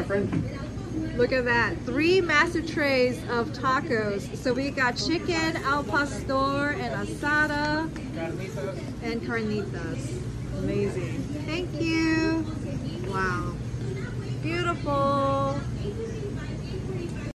my friend. Look at that. Three massive trays of tacos. So we got chicken, al pastor, and asada. And carnitas. Amazing. Thank you. Wow. Beautiful.